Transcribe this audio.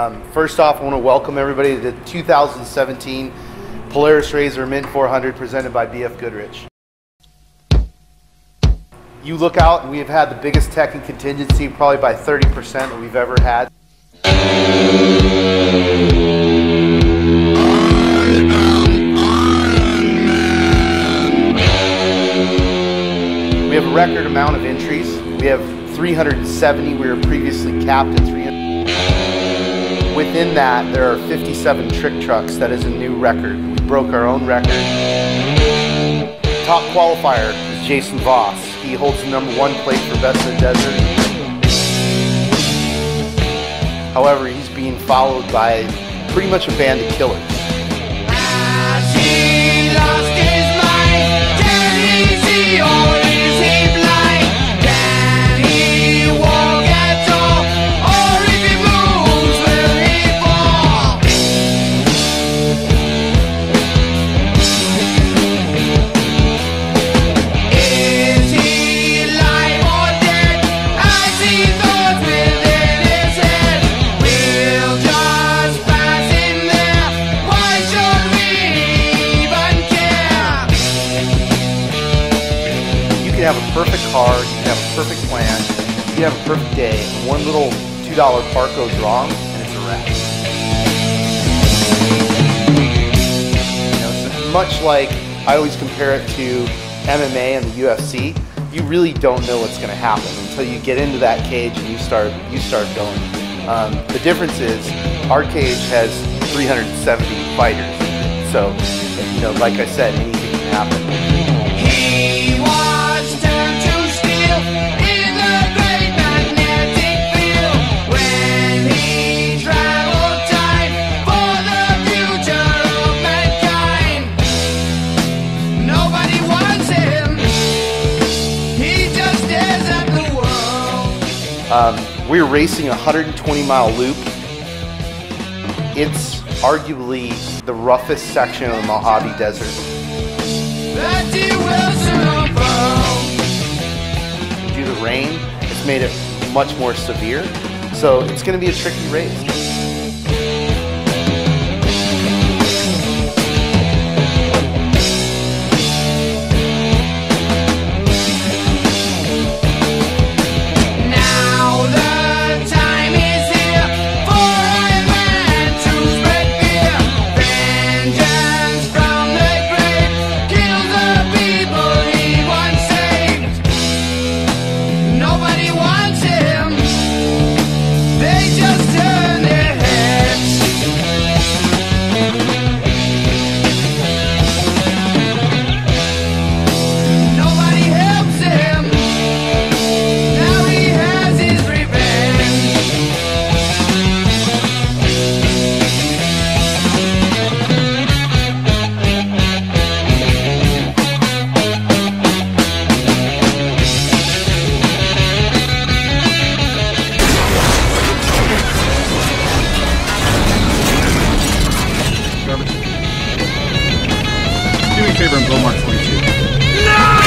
Um, first off, I want to welcome everybody to the 2017 Polaris RZR Mint 400 presented by BF Goodrich. You look out, and we have had the biggest tech and contingency, probably by 30% that we've ever had. We have a record amount of entries. We have 370. We were previously capped at 300. Within that, there are 57 trick trucks. That is a new record. We broke our own record. Top qualifier is Jason Voss. He holds the number one place for Best of the Desert. However, he's being followed by pretty much a band of killers. Have a perfect car, you can have a perfect plan, you have a perfect day, and one little $2 part goes wrong, and it's a wreck. You know, so much like I always compare it to MMA and the UFC, you really don't know what's going to happen until you get into that cage and you start you start going. Um, the difference is our cage has 370 fighters, so you know, like I said, anything can happen. Um, we're racing a 120 mile loop. It's arguably the roughest section of the Mojave Desert. Due to rain, it's made it much more severe. So it's going to be a tricky race. favor and blow mark 22. No!